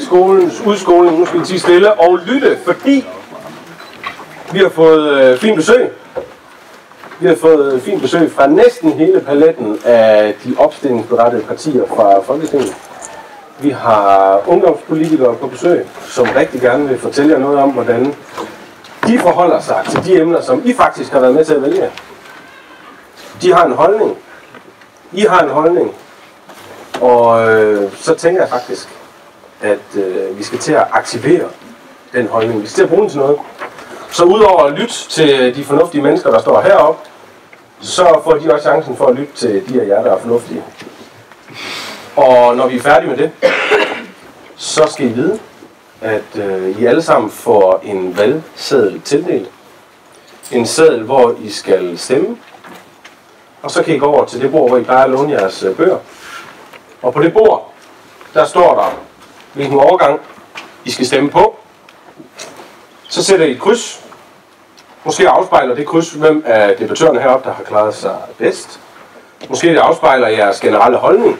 skolens udskoling. Nu skal vi tige stille og lytte, fordi vi har fået øh, fint besøg. Vi har fået øh, fint besøg fra næsten hele paletten af de opstillingsberettede partier fra Folketinget. Vi har ungdomspolitikere på besøg, som rigtig gerne vil fortælle jer noget om, hvordan de forholder sig til de emner, som I faktisk har været med til at vælge. De har en holdning. I har en holdning. Og øh, så tænker jeg faktisk, at øh, vi skal til at aktivere den holdning. Vi skal til at bruge den til noget. Så udover at lytte til de fornuftige mennesker, der står heroppe, så får de også chancen for at lytte til de af jer, der er fornuftige. Og når vi er færdige med det, så skal I vide, at øh, I alle sammen får en valgseddel tildelt. En seddel, hvor I skal stemme. Og så kan I gå over til det bord, hvor I bare låne jeres øh, bøger. Og på det bord, der står der, hvilken overgang I skal stemme på. Så sætter I et kryds. Måske afspejler det kryds, hvem af debattørerne heroppe, der har klaret sig bedst. Måske det afspejler jeres generelle holdning.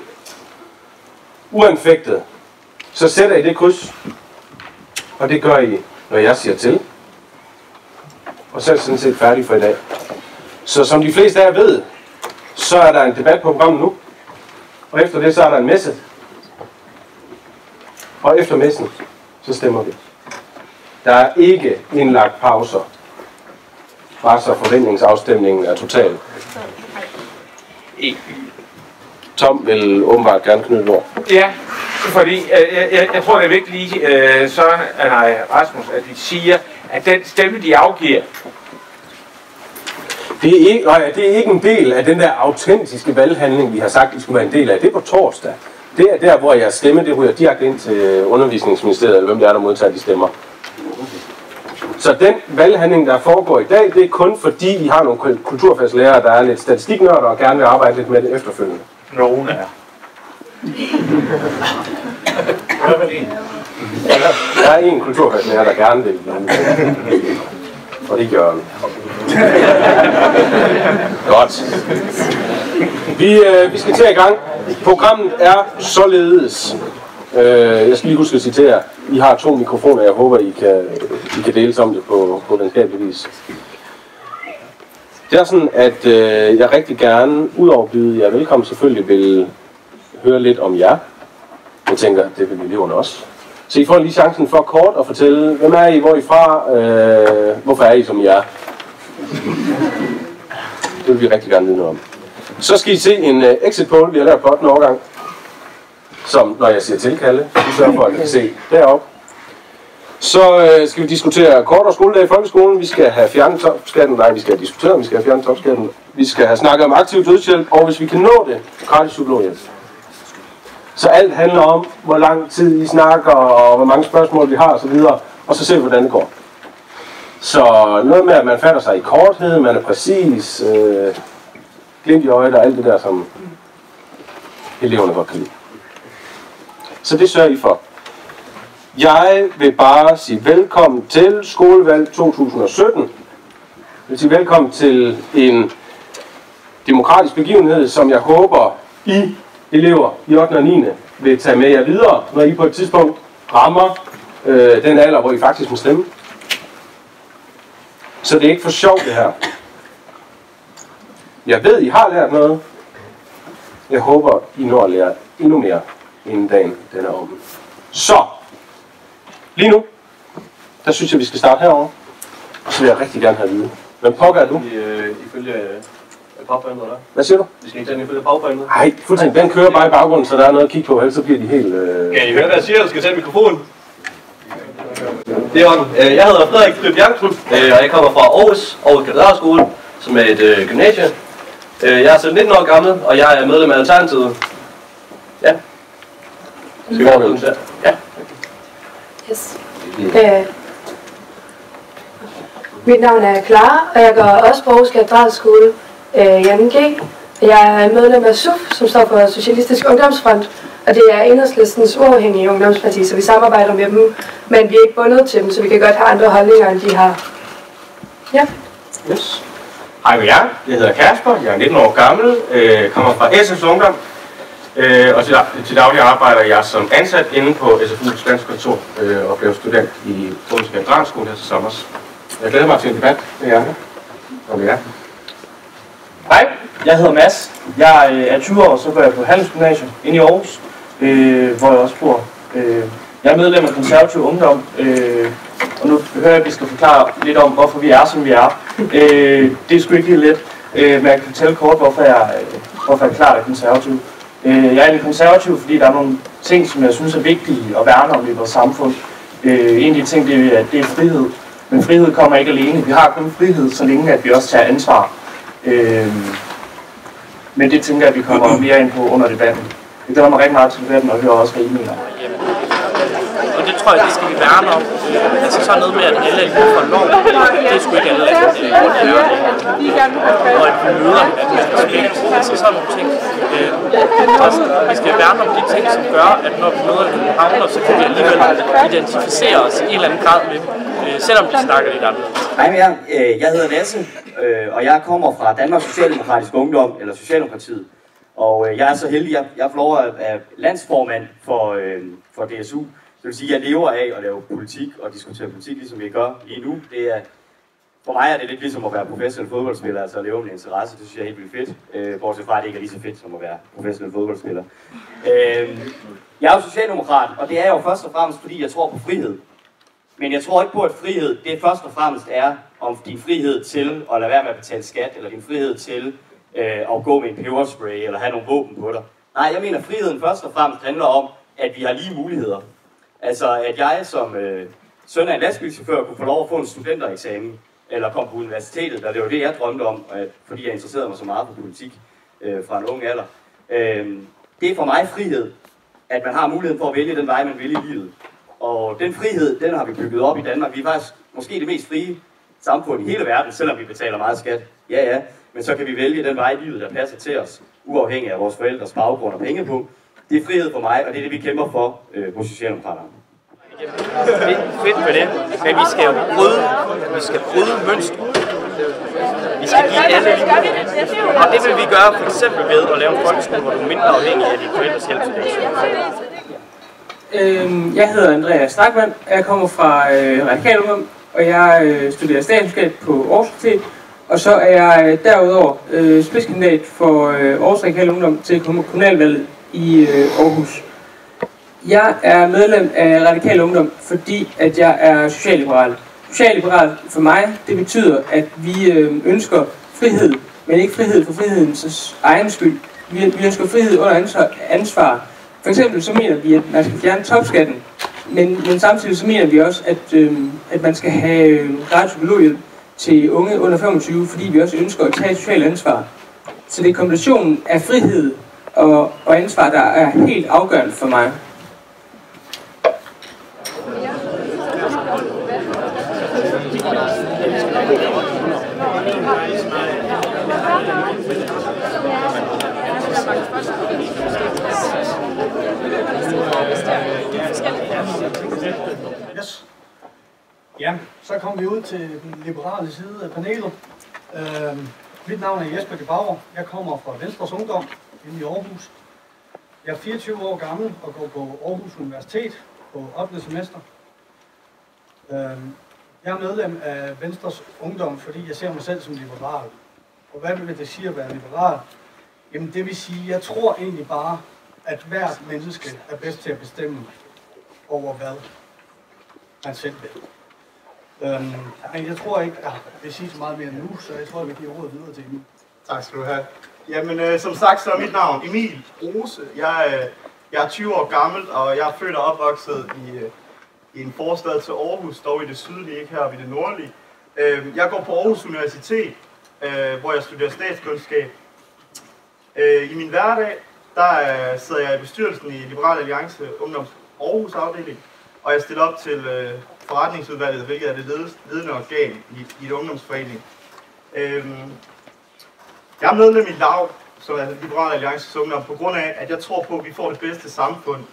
Uanfægtet, så sætter I det kryds. Og det gør I, når jeg siger til. Og så er det sådan set færdig for i dag. Så som de fleste af jer ved, så er der en debat på programmet nu. Og efter det, så er der en messe. Og efter messen, så stemmer vi. Der er ikke indlagt pauser. Bare så forventningsafstemningen er total. Tom vil åbenbart gerne knytte ord. Ja, fordi øh, jeg, jeg, jeg tror, det er vigtigt lige, øh, så er nej, Rasmus, at vi siger, at den stemme, de afgiver, Det er, ikke, nej, det er ikke en del af den der autentiske valghandling, vi har sagt, I skulle være en del af. Det er på torsdag. Det er der, hvor jeres stemme det ryger direkte ind til undervisningsministeriet, eller hvem det er, der modtager de stemmer. Så den valghandling, der foregår i dag, det er kun fordi, I har nogle kul- kulturfagslærere, der er lidt statistiknørder og gerne vil arbejde lidt med det efterfølgende. nogen er. Der er en kulturfagslærer, der gerne vil. Og det gør han. Godt. Vi, øh, vi skal til i gang. Programmet er således. Øh, jeg skal lige huske at citere. I har to mikrofoner. Jeg håber, I kan, I kan dele om det på, på den vis. Det er sådan, at øh, jeg rigtig gerne, udover at byde jer velkommen, selvfølgelig vil høre lidt om jer. Jeg tænker, det vil eleverne også. Så I får lige chancen for kort at fortælle, hvem er I, hvor er I fra, øh, hvorfor er I som I er. Det vil vi rigtig gerne vide noget om. Så skal I se en uh, exit poll, vi har lavet på 8. årgang, som, når jeg siger tilkalde, vi sørger for, at I kan se deroppe. Så øh, skal vi diskutere kortere skoledag i folkeskolen. Vi skal have fjernet topskatten. Nej, vi skal diskutere, vi skal have fjernet topskatten. Vi skal have snakket om aktiv dødshjælp, og hvis vi kan nå det, gratis psykologhjælp. Så alt handler om, hvor lang tid I snakker, og hvor mange spørgsmål vi har osv., og så ser vi, hvordan det går. Så noget med, at man fatter sig i korthed, man er præcis, øh, glimt i øjet og alt det der, som eleverne godt kan lide. Så det sørger I for. Jeg vil bare sige velkommen til skolevalg 2017. Jeg vil sige velkommen til en demokratisk begivenhed, som jeg håber, I elever i 8. og 9. vil tage med jer videre, når I på et tidspunkt rammer øh, den alder, hvor I faktisk må stemme. Så det er ikke for sjovt det her. Jeg ved, I har lært noget. Jeg håber, I når at lære endnu mere, inden dagen den er omme. Så, lige nu, der synes jeg, vi skal starte herovre. Og så vil jeg rigtig gerne have at vide, hvem pokker er du? Øh, ifølge øh, bagbandet, eller? Hvad siger du? Vi skal ikke tage den ifølge bagbandet. Nej, fuldstændig. Den kører bare i baggrunden, så der er noget at kigge på, ellers så bliver de helt... Øh... Kan I høre, hvad jeg siger? Du skal tage mikrofonen. Det er orden. Øh, Jeg hedder Frederik Philip Jacobsen, øh, og jeg kommer fra Aarhus, Aarhus Katedralskole, som er et øh, gymnasie. Øh, Jeg er selv 19 år gammel, og jeg er medlem af Alternativet. Ja. Skal vi det? den Ja. Yes. Øh, mit navn er Clara, og jeg går også på Aarhus Katedralskole øh, i 2G. Jeg er medlem af SUF, som står for Socialistisk Ungdomsfront, og det er enhedslistens uafhængige ungdomsparti, så vi samarbejder med dem, men vi er ikke bundet til dem, så vi kan godt have andre holdninger, end de har. Ja. Yes. Hej med jer. Jeg hedder Kasper. Jeg er 19 år gammel. Øh, kommer fra SF's Ungdom. Øh, og til, til daglig arbejder jeg som ansat inde på SFU's dansk kontor øh, og blev student i Odense Katedralskole her til sommer. Jeg glæder mig til en debat med jer. Og med jer. Hej, jeg hedder Mads. Jeg øh, er 20 år, så går jeg på Handelsgymnasium inde i Aarhus, øh, hvor jeg også bor. Øh, jeg er medlem af konservativ ungdom, øh, og nu hører jeg, at vi skal forklare lidt om, hvorfor vi er, som vi er. Øh, det er sgu ikke helt let, øh, men jeg kan fortælle kort, hvorfor jeg, øh, hvorfor jeg er klart er konservativ. Øh, jeg er en konservativ, fordi der er nogle ting, som jeg synes er vigtige at værne om i vores samfund. Øh, en af de ting, det er, det er frihed. Men frihed kommer ikke alene. Vi har kun frihed, så længe at vi også tager ansvar. Øh, men det tænker jeg, at vi kommer mere ind på under debatten. Jeg glæder mig rigtig meget til debatten og hører også, hvad I mener. Og det tror jeg, det skal vi værne om. Altså sådan noget med, at alle er lige for lov, det er sgu ikke alle, der øh, gør det. Og at vi møder hinanden med respekt. Altså sådan nogle ting. Øh, også, vi skal værne om de ting, som gør, at når vi møder københavner, så kan vi alligevel identificere os i en eller anden grad med dem. Øh, selvom vi snakker lidt anderledes. Hej med jer. Øh, Jeg hedder Lasse, og jeg kommer fra Danmarks Socialdemokratiske Ungdom, eller Socialdemokratiet. Og øh, jeg er så heldig, at jeg, jeg får lov at være landsformand for, øh, for DSU. Det vil sige, at jeg lever af at lave politik og diskutere politik, ligesom vi gør lige nu. Det er, for mig er det lidt ligesom at være professionel fodboldspiller, altså at leve med interesse. Det synes jeg er helt vildt fedt. Øh, bortset fra, at det ikke er lige så fedt som at være professionel fodboldspiller. Øh, jeg er jo socialdemokrat, og det er jeg jo først og fremmest, fordi jeg tror på frihed. Men jeg tror ikke på, at frihed, det først og fremmest er om din frihed til at lade være med at betale skat, eller din frihed til øh, og gå med en peberspray, eller have nogle våben på dig. Nej, jeg mener, friheden først og fremmest handler om, at vi har lige muligheder. Altså, at jeg som øh, søn af en lastbilchauffør kunne få lov at få en studentereksamen, eller komme på universitetet, der det var det, jeg drømte om, at, fordi jeg interesserede mig så meget for politik øh, fra en ung alder. Øh, det er for mig frihed, at man har muligheden for at vælge den vej, man vil i livet. Og den frihed, den har vi bygget op i Danmark. Vi er faktisk måske det mest frie samfund i hele verden, selvom vi betaler meget skat. Ja, ja. Men så kan vi vælge den vej i livet, der passer til os, uafhængig af vores forældres baggrund og pengepunkt. Det er frihed for mig, og det er det, vi kæmper for øh, på Socialdemokraterne. Det er fedt med det, men vi skal bryde, vi skal bryde mønstre. Vi skal give alle. Og det vil vi gøre for eksempel ved at lave en folkeskole, hvor du er mindre afhængig af dine forældres hjælp til det. Øhm, jeg hedder Andreas Stakman, jeg kommer fra øh, Radikal Ungdom, og jeg øh, studerer statskundskab på Aarhus Universitet, og så er jeg øh, derudover øh, spidskandidat for øh, Aarhus Ungdom til kommunalvalget i øh, Aarhus. Jeg er medlem af Radikal Ungdom, fordi at jeg er socialliberal. Socialliberal for mig, det betyder, at vi øh, ønsker frihed, men ikke frihed for frihedens egen skyld. Vi, vi ønsker frihed under ansvar, ansvar. For eksempel så mener vi, at man skal fjerne topskatten, men, men samtidig så mener vi også, at, øh, at man skal have øh, gratis psykologhjælp til unge under 25, fordi vi også ønsker at tage et socialt ansvar. Så det er kombinationen af frihed og, og ansvar, der er helt afgørende for mig. Yes. Ja, så kom vi ud til den liberale side af panelet. Øh, mit navn er Jesper de Bauer. Jeg kommer fra Venstres Ungdom inde i Aarhus. Jeg er 24 år gammel og går på Aarhus Universitet på 8. semester. Øh, jeg er medlem af Venstres Ungdom, fordi jeg ser mig selv som liberal. Og hvad vil det sige at være liberal? Jamen det vil sige, jeg tror egentlig bare, at hvert menneske er bedst til at bestemme over hvad man selv vil. Øhm, men jeg tror ikke, ah, jeg vil sige så meget mere nu, så jeg tror, jeg vil give ordet videre til Emil. Tak skal du have. Jamen, øh, som sagt, så er mit navn Emil Rose. Jeg, øh, jeg er 20 år gammel, og jeg er født og opvokset i, øh, i en forstad til Aarhus, dog i det sydlige, ikke her i det nordlige. Øh, jeg går på Aarhus Universitet, øh, hvor jeg studerer statskundskab. Øh, I min hverdag, der øh, sidder jeg i bestyrelsen i Liberal Alliance Ungdoms Aarhus afdeling, og jeg stiller op til øh, forretningsudvalget, hvilket er det ledende organ i, i et ungdomsforening. Øhm, jeg er medlem i LAV, som er Liberal Alliances Ungdom, på grund af, at jeg tror på, at vi får det bedste samfund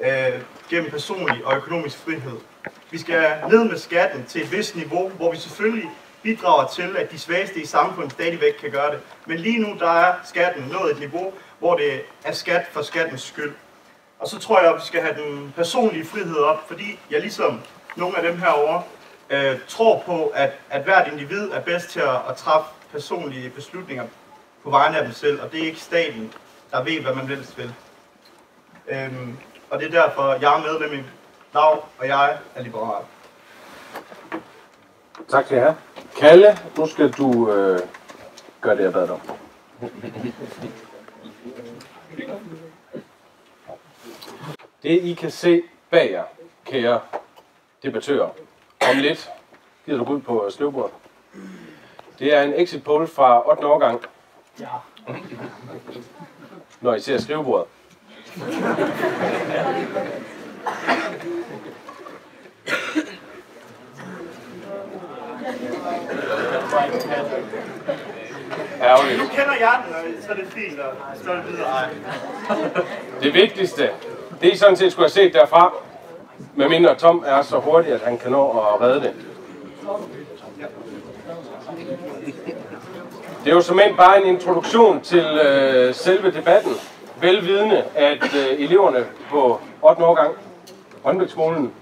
øh, gennem personlig og økonomisk frihed. Vi skal ned med skatten til et vist niveau, hvor vi selvfølgelig bidrager til, at de svageste i samfundet stadigvæk kan gøre det. Men lige nu, der er skatten nået et niveau, hvor det er skat for skattens skyld. Og så tror jeg, at vi skal have den personlige frihed op, fordi jeg ligesom nogle af dem herovre øh, tror på, at, at hvert individ er bedst til at, at træffe personlige beslutninger på vegne af dem selv, og det er ikke staten, der ved, hvad man helst vil. Øhm, og det er derfor, jeg er medlem i dag, og jeg er liberal. Tak til jer. Kalle, nu skal du øh, gøre det, jeg bad dig om. Det I kan se bag jer, kære debattører, om lidt gider du gå ud på skrivebordet. Det er en exit poll fra 8. årgang. Ja. Når I ser skrivebordet. Ærgerligt. Nu kender jeg den, så er det fint, og så er det videre. Det vigtigste, det I sådan set skulle have set derfra, medmindre Tom er så hurtig, at han kan nå at redde det. Det er jo som bare en introduktion til øh, selve debatten. Velvidende, at øh, eleverne på 8. årgang, Rønbækskolen,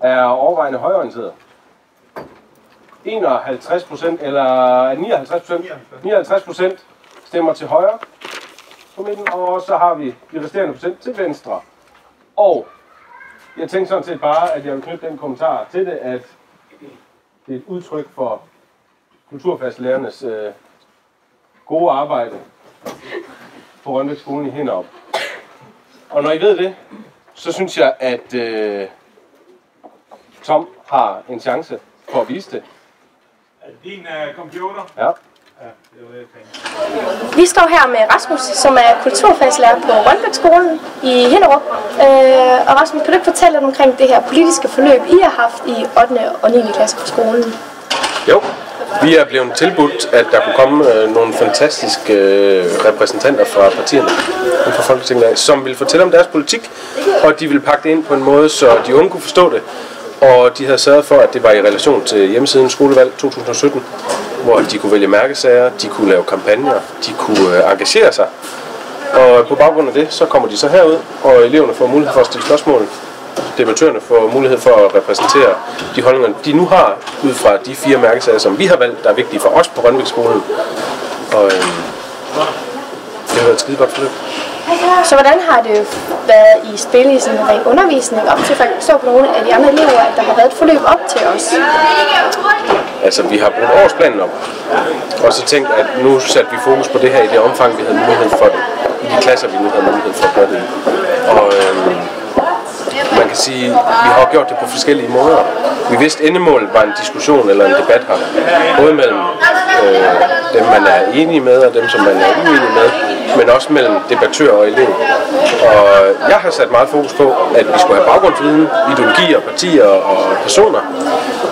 er overvejende højorienterede. 51 procent, eller 59 procent, 59 procent stemmer til højre på midten, og så har vi de resterende procent til venstre. Og jeg tænkte sådan set bare, at jeg vil knytte den kommentar til det, at det er et udtryk for kulturfastlærernes øh, gode arbejde på Rønbæk skolen i Hinderup. Og når I ved det, så synes jeg, at øh, Tom har en chance for at vise det. Din uh, computer? Ja. Ja. Vi står her med Rasmus, som er kulturfagslærer på Rønbækskolen i Hinderup. Øh, og Rasmus, kan du ikke fortælle lidt omkring det her politiske forløb, I har haft i 8. og 9. klasse på skolen? Jo, vi er blevet tilbudt, at der kunne komme øh, nogle fantastiske øh, repræsentanter fra partierne og fra Folketinget, af, som vil fortælle om deres politik, og de vil pakke det ind på en måde, så de unge kunne forstå det. Og de havde sørget for, at det var i relation til hjemmesiden Skolevalg 2017, hvor de kunne vælge mærkesager, de kunne lave kampagner, de kunne øh, engagere sig. Og på baggrund af det, så kommer de så herud, og eleverne får mulighed for at stille spørgsmål. Debattørerne får mulighed for at repræsentere de holdninger, de nu har, ud fra de fire mærkesager, som vi har valgt, der er vigtige for os på Rønbæk-skolen. Og øh, det har været et skide godt forløb. Så hvordan har det været i spil i sådan ren undervisning op til, for jeg kan på nogle af de andre elever, at der har været et forløb op til os? Altså, vi har brugt årsplanen op, og så tænkt, at nu satte vi fokus på det her i det omfang, vi havde mulighed for det. I de klasser, vi nu havde mulighed for at gøre det. Og øhm, man kan sige, vi har gjort det på forskellige måder. Vi vidste, at endemålet var en diskussion eller en debat her. Både mellem øh, dem, man er enige med, og dem, som man er uenig med, men også mellem debattør og elev. Og jeg har sat meget fokus på, at vi skulle have baggrundsviden, ideologier, partier og personer.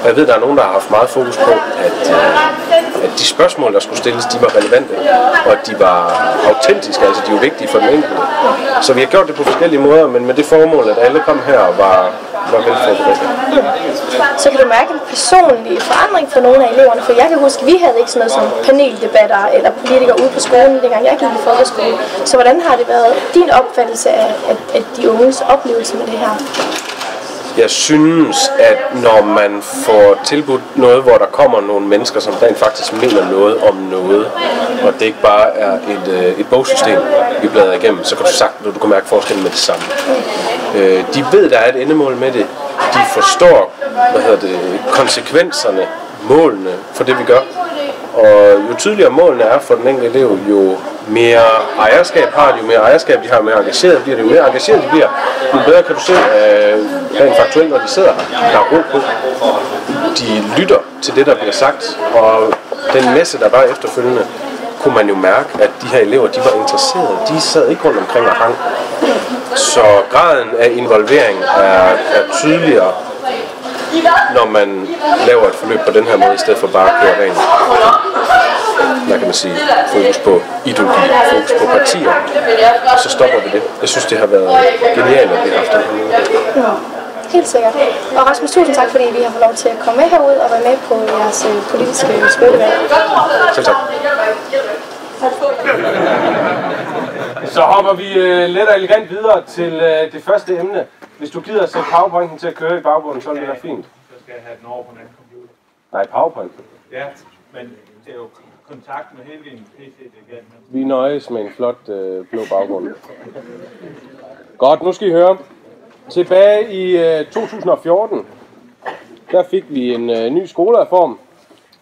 Og jeg ved, at der er nogen, der har haft meget fokus på, at, øh, at de spørgsmål, der skulle stilles, de var relevante, og at de var autentiske, altså de var vigtige for den enkelte. Så vi har gjort det på forskellige måder, men med det formål, at alle kom her og var, var velforberedt. Så kan du mærke en personlig forandring for nogle af eleverne? For jeg kan huske, at vi havde ikke sådan noget som paneldebatter eller politikere ude på skolen, dengang jeg gik i folkeskole. Så hvordan har det været din opfattelse af, af, af de unges oplevelse med det her? Jeg synes, at når man får tilbudt noget, hvor der kommer nogle mennesker, som rent faktisk mener noget om noget, og det ikke bare er et, øh, et bogsystem, vi bladrer igennem, så kan du sagt, du kan mærke forskellen med det samme. Øh, de ved, der er et endemål med det. De forstår hvad hedder det, konsekvenserne, målene for det, vi gør. Og jo tydeligere målene er for den enkelte elev, jo mere ejerskab har de, jo mere ejerskab de har, jo mere engageret bliver de, jo mere engageret de bliver, jo bedre kan du se øh, rent faktuelt, når de sidder her. Der er ro på. De lytter til det, der bliver sagt, og den messe, der var efterfølgende, kunne man jo mærke, at de her elever, de var interesserede. De sad ikke rundt omkring og hang. Så graden af involvering er, er tydeligere når man laver et forløb på den her måde, i stedet for bare at køre rent, hvad kan man sige, fokus på ideologi, fokus på partier, så stopper vi det. Jeg synes, det har været genialt, at vi har haft den her måde. helt sikkert. Og Rasmus, tusind tak, fordi vi har fået lov til at komme med herud og være med på jeres øh, politiske skolevalg. Selv tak. Så hopper vi øh, let og elegant videre til øh, det første emne. Hvis du gider sætte powerpointen til at køre i baggrunden, så vil det være fint. Så skal jeg have den over på en anden computer. Nej, powerpoint. Ja, men det er jo kontakt med hele din PC, det. Vi nøjes med en flot øh, blå baggrund. Godt, nu skal I høre. Tilbage i øh, 2014, der fik vi en øh, ny skolereform,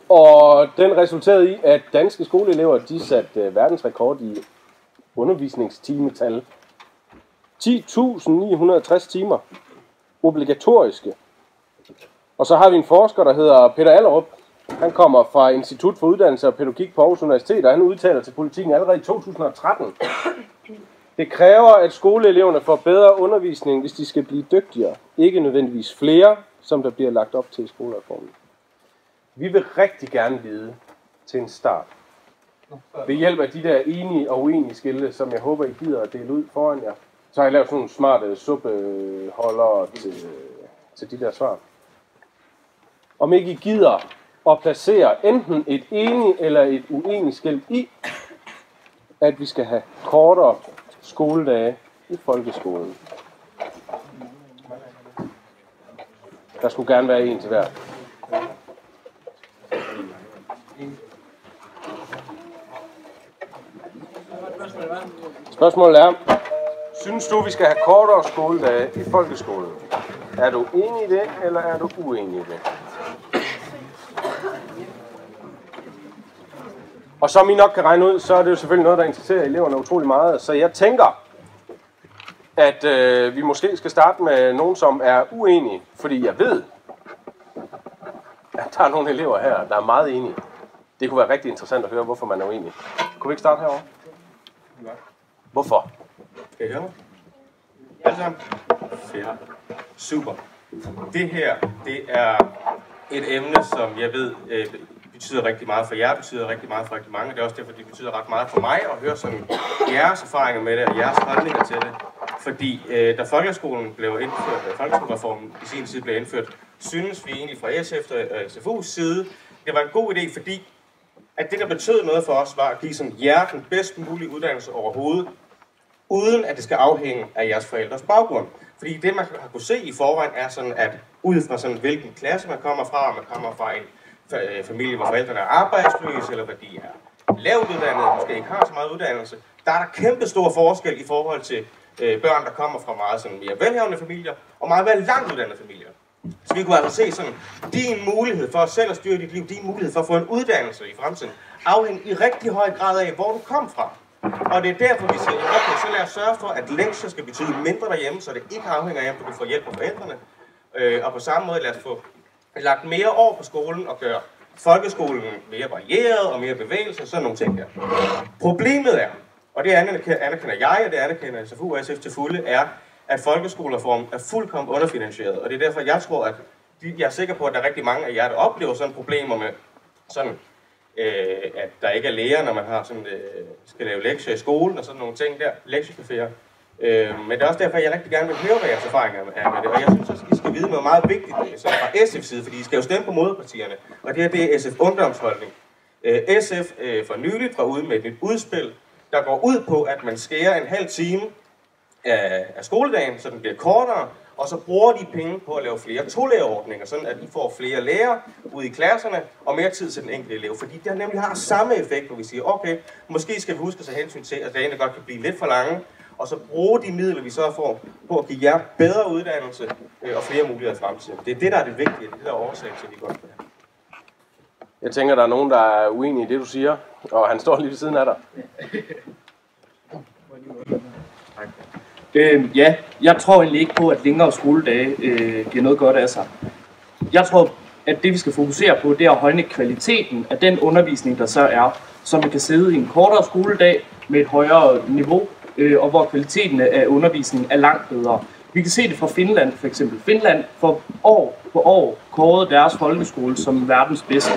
og den resulterede i, at danske skoleelever de satte øh, verdensrekord i undervisningstimetal. 10.960 timer. Obligatoriske. Og så har vi en forsker, der hedder Peter Allerup. Han kommer fra Institut for Uddannelse og Pædagogik på Aarhus Universitet, og han udtaler til politikken allerede i 2013. Det kræver, at skoleeleverne får bedre undervisning, hvis de skal blive dygtigere. Ikke nødvendigvis flere, som der bliver lagt op til i skolereformen. Vi vil rigtig gerne vide til en start. Ved hjælp af de der enige og uenige skilte, som jeg håber, I gider at dele ud foran jer, så har jeg lavet sådan nogle smarte suppeholdere til, til de der svar. Om ikke I gider at placere enten et enig eller et uenig skilt i, at vi skal have kortere skoledage i folkeskolen. Der skulle gerne være en til hver. Spørgsmålet er, synes du, vi skal have kortere skoledage i folkeskolen? Er du enig i det, eller er du uenig i det? Og som I nok kan regne ud, så er det jo selvfølgelig noget, der interesserer eleverne utrolig meget. Så jeg tænker, at øh, vi måske skal starte med nogen, som er uenige. Fordi jeg ved, at der er nogle elever her, der er meget enige. Det kunne være rigtig interessant at høre, hvorfor man er uenig. Kunne vi ikke starte herovre? Hvorfor? Kan I høre mig? Alle sammen? Fedt. Super. Det her, det er et emne, som jeg ved øh, betyder rigtig meget for jer, betyder rigtig meget for rigtig mange. Det er også derfor, det betyder ret meget for mig at høre sådan jeres erfaringer med det og jeres holdninger til det. Fordi øh, da folkeskolen blev indført, øh, folkeskolereformen i sin tid blev indført, synes vi egentlig fra SF og SFU's side, det var en god idé, fordi at det, der betød noget for os, var at give sådan jer den bedst mulige uddannelse overhovedet, uden at det skal afhænge af jeres forældres baggrund. Fordi det, man har kunne se i forvejen, er sådan, at ud fra sådan, hvilken klasse man kommer fra, om man kommer fra en øh, familie, hvor forældrene er arbejdsløse, eller hvad de er lavt uddannede, måske ikke har så meget uddannelse, der er der kæmpe stor forskel i forhold til øh, børn, der kommer fra meget sådan, mere velhavende familier, og meget mere langt uddannede familier. Så vi kunne altså se sådan, din mulighed for selv at styre dit liv, din mulighed for at få en uddannelse i fremtiden, afhænger i rigtig høj grad af, hvor du kom fra. Og det er derfor, vi siger, okay, så lad os sørge for, at lektier skal betyde mindre derhjemme, så det ikke afhænger af, om du får hjælp fra forældrene. Øh, og på samme måde lad os få lagt mere over på skolen og gøre folkeskolen mere varieret og mere bevægelse og sådan nogle ting der. Problemet er, og det anerkender jeg, og det anerkender SFU og SF til fulde, er, at folkeskolereformen er fuldkommen underfinansieret. Og det er derfor, jeg tror, at de, jeg er sikker på, at der er rigtig mange af jer, der oplever sådan problemer med sådan, øh, at der ikke er læger, når man har sådan, øh, skal lave lektier i skolen og sådan nogle ting der, lektiecaféer. Øh, men det er også derfor, jeg rigtig gerne vil høre, hvad jeres erfaringer er med det. Og jeg synes også, I skal vide noget meget vigtigt så fra SF's side, fordi I skal jo stemme på moderpartierne. Og det her, det er SF Ungdomsholdning. Øh, SF øh, for nyligt var ude med et nyt udspil, der går ud på, at man skærer en halv time af, af skoledagen, så den bliver kortere, og så bruger de penge på at lave flere tolærerordninger, sådan at I får flere lærere ude i klasserne og mere tid til den enkelte elev. Fordi det nemlig har samme effekt, hvor vi siger, okay, måske skal vi huske at tage hensyn til, at dagene godt kan blive lidt for lange, og så bruge de midler, vi så får på at give jer bedre uddannelse øh, og flere muligheder i fremtiden. Det er det, der er det vigtige, det er der er årsagen til, at vi godt vil have. Jeg tænker, der er nogen, der er uenige i det, du siger, og han står lige ved siden af dig. Øh, ja, jeg tror egentlig ikke på, at længere skoledage øh, giver noget godt af sig. Jeg tror, at det vi skal fokusere på, det er at højne kvaliteten af den undervisning, der så er, så man kan sidde i en kortere skoledag med et højere niveau, øh, og hvor kvaliteten af undervisningen er langt bedre. Vi kan se det fra Finland for eksempel. Finland for år på år kårede deres folkeskole som verdens bedste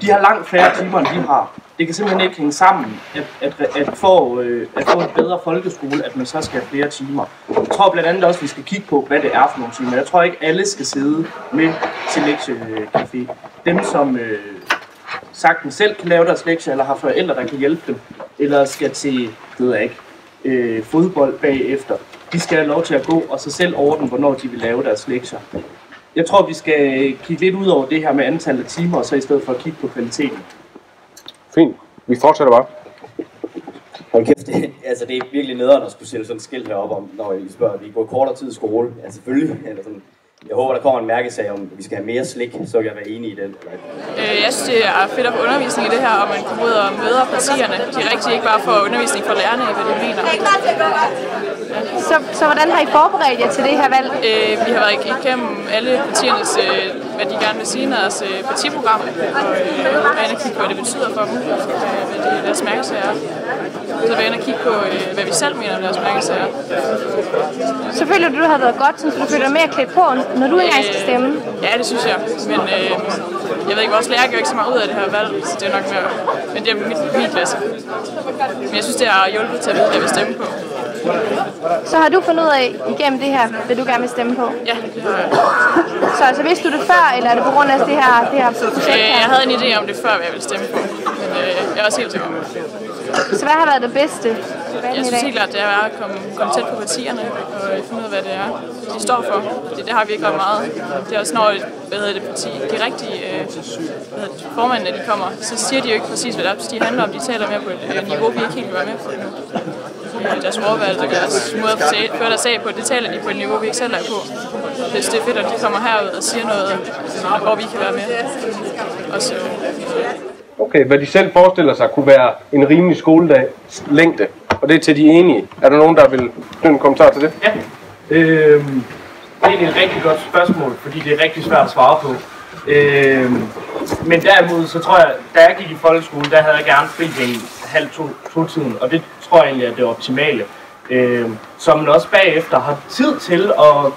de har langt færre timer, end vi har. Det kan simpelthen ikke hænge sammen, at, at, at, få, øh, at få en bedre folkeskole, at man så skal have flere timer. Jeg tror blandt andet også, at vi skal kigge på, hvad det er for nogle timer. Jeg tror ikke, alle skal sidde med til lektiecafé. Øh, dem, som øh, sagtens selv kan lave deres lektier, eller har forældre, der kan hjælpe dem, eller skal til, det ved jeg ikke, øh, fodbold bagefter, de skal have lov til at gå og så selv ordne, hvornår de vil lave deres lektier. Jeg tror, vi skal kigge lidt ud over det her med antallet af timer, og så i stedet for at kigge på kvaliteten. Fint. Vi fortsætter bare. Hold kæft, det, altså det er virkelig nederen at skulle sætte sådan et skilt heroppe om, når I spørger, at vi går kortere tid i skole. Altså selvfølgelig, eller sådan, jeg håber, der kommer en mærkesag om, at vi skal have mere slik, så kan jeg være enig i den. Øh, jeg synes, det er fedt at få undervisning i det her, og man kommer ud og møder partierne. De er rigtig ikke bare for undervisning for lærerne i, hvad de mener. Så, så hvordan har I forberedt jer til det her valg? Øh, vi har været igennem alle partiernes, øh, hvad de gerne vil sige, deres øh, partiprogram, og øh, været kigge på, hvad det betyder for dem, øh, hvad det, deres mærkesager er. Så vil jeg kigge på, øh, hvad vi selv mener om deres mærkesager. Så føler du, du har været godt, så du føler dig mere klædt på, når du engang skal stemme? Ja, det synes jeg. Men øh, jeg ved ikke, vores lærer gør ikke så meget ud af det her valg, så det er nok mere... Men det er mit, min klasse. Men jeg synes, det har hjulpet til at vide, hvad jeg vil stemme på. Så har du fundet ud af igennem det her, hvad du gerne vil stemme på? Ja, det. Så altså, vidste du det før, eller er det på grund af det her, det her projekt øh, Jeg havde en idé om det før, hvad jeg ville stemme på. Men øh, jeg er også helt sikker. Så hvad har været det bedste? Jeg synes helt klart, det er at komme, komme tæt på partierne og finde ud af, hvad det er, de står for. Fordi det har vi ikke ret meget. Det er også når hvad hedder det, parti, de rigtige øh, hvad hedder det, formændene, de kommer, så siger de jo ikke præcis, hvad det er, de handler om. De taler mere på et øh, niveau, vi ikke helt vil være med på endnu. Deres ordvalg og deres måde at føre deres sag på, det taler de på et niveau, vi ikke selv er på. Det, det er fedt, at de kommer herud og siger noget, hvor vi kan være med. Også, Okay, hvad de selv forestiller sig kunne være en rimelig skoledag længde. Og det er til de enige. Er der nogen, der vil knytte en kommentar til det? Ja. Øhm, det er egentlig et rigtig godt spørgsmål, fordi det er rigtig svært at svare på. Øhm, men derimod, så tror jeg, da jeg gik i folkeskole, der havde jeg gerne fri en halv to, to tiden, og det tror jeg egentlig er det optimale. Øh, så man også bagefter har tid til at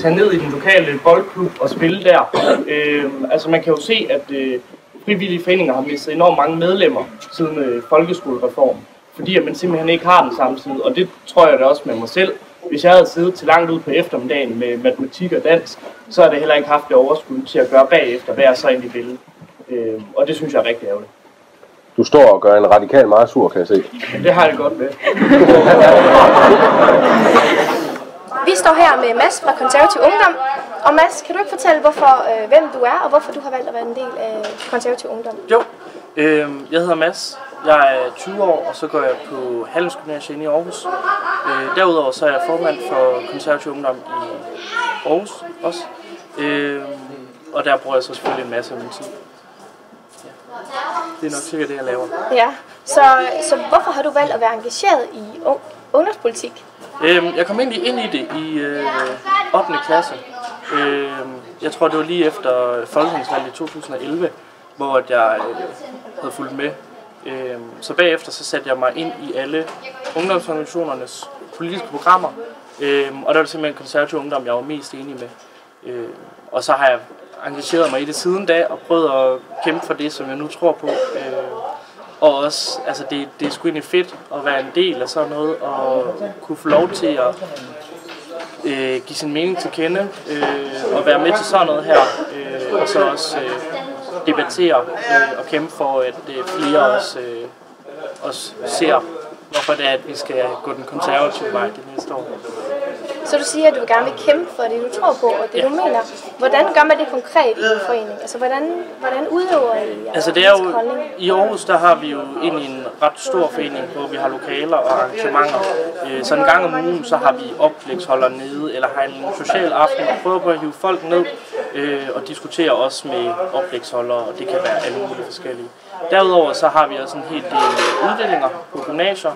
tage ned i den lokale boldklub og spille der. Øh, altså man kan jo se, at øh, frivillige foreninger har mistet enormt mange medlemmer siden øh, folkeskolereformen, fordi at man simpelthen ikke har den samme tid, og det tror jeg da også med mig selv. Hvis jeg havde siddet til langt ud på eftermiddagen med matematik og dansk, så havde jeg heller ikke haft det overskud til at gøre bagefter, hvad jeg så egentlig ville. Øh, og det synes jeg er rigtig ærgerligt. Du står og gør en radikal meget sur, kan jeg se. Det har jeg godt med. Vi står her med Mads fra Konservativ Ungdom. Og Mads, kan du ikke fortælle, hvorfor, øh, hvem du er, og hvorfor du har valgt at være en del af Konservativ Ungdom? Jo, øh, jeg hedder Mads. Jeg er 20 år, og så går jeg på Handelsgymnasiet i Aarhus. Øh, derudover så er jeg formand for Konservativ Ungdom i Aarhus også. Øh, og der bruger jeg så selvfølgelig en masse af min tid. Det er nok sikkert det, jeg laver. Ja, så, så hvorfor har du valgt at være engageret i ungdomspolitik? Øhm, jeg kom egentlig ind i det i øh, 8. klasse. Øhm, jeg tror, det var lige efter folketingsvalget i 2011, hvor jeg øh, havde fulgt med. Øhm, så bagefter så satte jeg mig ind i alle ungdomsorganisationernes politiske programmer. Øhm, og der var det simpelthen konservativ ungdom, jeg var mest enig med. Øhm, og så har jeg engageret mig i det siden da og prøvet at kæmpe for det, som jeg nu tror på. Øh, og også, altså det, det er sgu egentlig fedt at være en del af sådan noget, og kunne få lov til at øh, give sin mening til kende, øh, og være med til sådan noget her, øh, og så også øh, debattere øh, og kæmpe for, at øh, flere også, øh, også ser, hvorfor det er, at vi skal gå den konservative vej det næste år. Så du siger, at du gerne vil kæmpe for det, du tror på, og det, ja. du mener. Hvordan gør man det konkret i en forening? Altså, hvordan, hvordan udøver I altså, det er jo, I Aarhus, der har vi jo ind i en ret stor forening, hvor vi har lokaler og arrangementer. Øh, så en gang om ugen, så har vi oplægsholder nede, eller har en social aften, og prøver på at hive folk ned, øh, og diskutere også med oplægsholdere, og det kan være alle mulige forskellige. Derudover så har vi også en hel del uddelinger på gymnasier.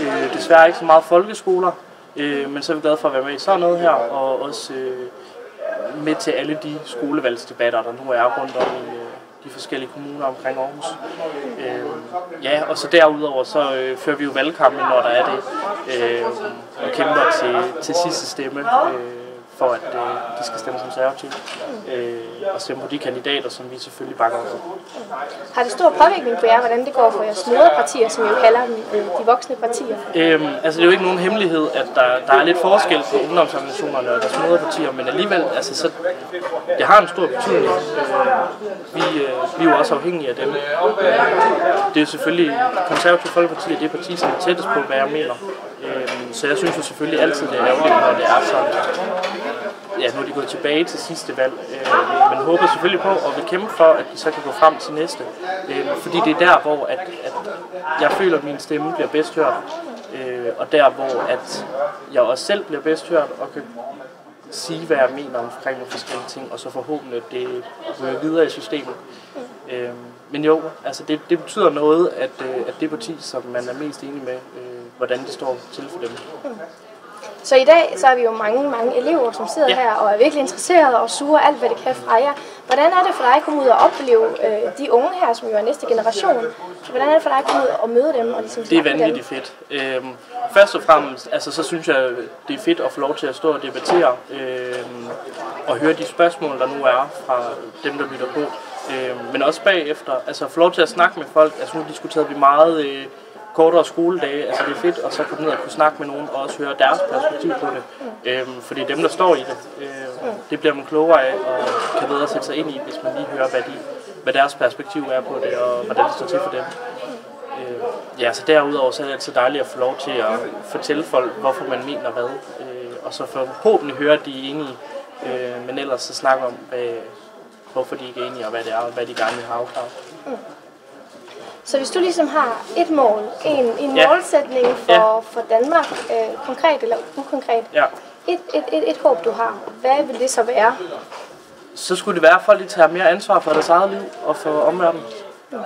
Øh, desværre ikke så meget folkeskoler, Øh, men så er vi glade for at være med i sådan noget her, og også øh, med til alle de skolevalgsdebatter, der nu er rundt om i øh, de forskellige kommuner omkring Aarhus. Øh, ja, og så derudover så øh, fører vi jo valgkampen, når der er det, øh, og kæmper til, til sidste stemme øh, for at øh, de skal stemme konservativt øh, og stemme på de kandidater, som vi selvfølgelig bakker op. Har det stor påvirkning på jer, hvordan det går for jeres moderpartier, som I jo kalder dem, øh, de voksne partier? Øhm, altså det er jo ikke nogen hemmelighed, at der, der er lidt forskel på ungdomsorganisationerne og deres moderpartier, men alligevel, altså så, det har en stor betydning. Øh, vi, øh, vi er jo også afhængige af dem. Øh, det er jo selvfølgelig, konservative folkeparti er det parti, som er tættest på, hvad jeg mener. Øh, så jeg synes jo selvfølgelig altid, det er ærgerligt, når det er sådan. Ja, nu er de gået tilbage til sidste valg, øh, men håber selvfølgelig på og vil kæmpe for, at de så kan gå frem til næste. Øh, fordi det er der, hvor at, at jeg føler, at min stemme bliver bedst hørt. Øh, og der, hvor at jeg også selv bliver bedst hørt og kan sige, hvad jeg mener omkring nogle forskellige ting, og så forhåbentlig, at det ryger videre i systemet. Øh, men jo, altså det, det betyder noget, at, øh, at det parti, som man er mest enig med, øh, hvordan det står til for dem. Så i dag så er vi jo mange, mange elever, som sidder ja. her og er virkelig interesserede og suger alt, hvad det kan fra jer. Hvordan er det for dig at komme ud og opleve øh, de unge her, som jo er næste generation? Hvordan er det for dig at komme ud og møde dem? Og ligesom det er vanvittigt fedt. Øhm, først og fremmest, altså, så synes jeg, det er fedt at få lov til at stå og debattere øhm, og høre de spørgsmål, der nu er fra dem, der lytter på. Øhm, men også bagefter, altså få lov til at snakke med folk. Altså nu diskuterede vi meget... Øh, kortere skoledage. Altså det er fedt og så komme ned og kunne snakke med nogen og også høre deres perspektiv på det. Øhm, fordi dem, der står i det, øh, det bliver man klogere af og kan bedre sætte sig ind i, hvis man lige hører, hvad, de, hvad deres perspektiv er på det og hvordan det står til for dem. Øh, ja, så derudover så er det altid dejligt at få lov til at fortælle folk, hvorfor man mener hvad. Øh, og så forhåbentlig høre, at de er enige, øh, men ellers så snakke om, hvad, hvorfor de ikke er enige og hvad det er, og hvad de gerne vil have afklaret. Mm. Mm. Så hvis du ligesom har et mål, en, en ja. målsætning for, ja. for Danmark, øh, konkret eller ukonkret, ja. et, et, et, et håb du har, hvad vil det så være? Så skulle det være, at folk de tager mere ansvar for deres eget liv og for omverdenen. Ja.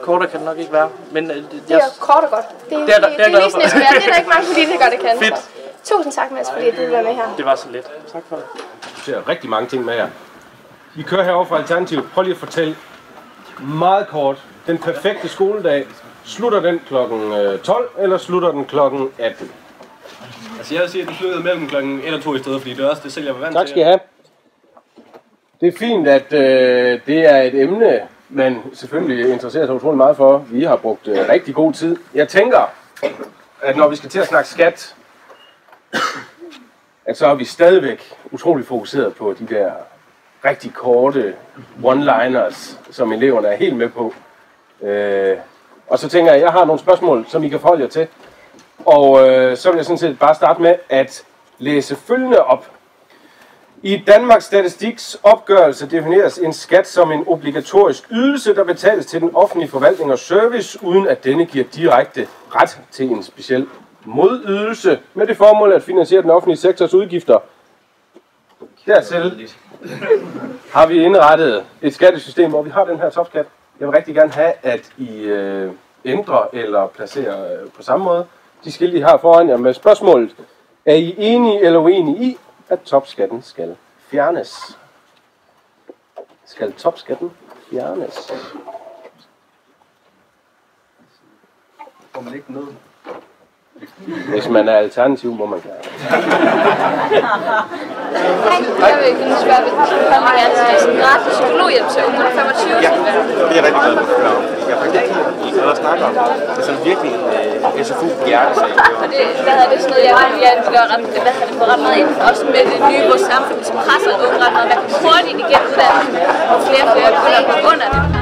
Kortere kan det nok ikke være. Men, øh, det, det er kort og godt. Det, det, det, det, det, det, er lige sådan, det, det er der ikke mange politikere, der kan. Fedt. Tusind tak, Mads, fordi du være med her. Det var så let. Tak for det. Du ser rigtig mange ting med jer. I kører herovre fra Alternativ. Prøv lige at fortælle meget kort. Den perfekte skoledag, slutter den klokken 12, øh, eller slutter den klokken 18? Altså jeg vil sige, at den slutter mellem klokken 1 og 2 i stedet, fordi det er også det selv, jeg var vant til. Tak skal I have. Det er fint, at øh, det er et emne, man selvfølgelig interesserer sig utrolig meget for. Vi har brugt øh, rigtig god tid. Jeg tænker, at når vi skal til at snakke skat, at så er vi stadigvæk utrolig fokuseret på de der rigtig korte one-liners, som eleverne er helt med på. Øh, og så tænker jeg, jeg har nogle spørgsmål, som I kan forholde jer til. Og øh, så vil jeg sådan set bare starte med at læse følgende op. I Danmarks Statistiks opgørelse defineres en skat som en obligatorisk ydelse, der betales til den offentlige forvaltning og service, uden at denne giver direkte ret til en speciel modydelse, med det formål at finansiere den offentlige sektors udgifter. Dertil har vi indrettet et skattesystem, hvor vi har den her topskat. Jeg vil rigtig gerne have, at I øh, ændrer eller placerer øh, på samme måde de skilte, I har foran jer med spørgsmålet. Er I enige eller uenige i, at topskatten skal fjernes? Skal topskatten fjernes? Får man ikke noget? Hvis man er alternativ, må man gerne. Hej, jeg vil gerne spørge, hvis du kan komme her til gratis psykologhjælp til unge 25. Ja, det er jeg rigtig glad for at. Jeg har faktisk ikke glad at snakke om. Det er sådan virkelig en uh, SFU hjertesag. Og det, hvad er det sådan noget, jeg vil ja, det gør ret, hvad har det fået ret meget ind, også med det nye vores samfund, som presser unge ret meget, hvad kan hurtigt igennem uddannelsen, og flere og flere begynder på under det.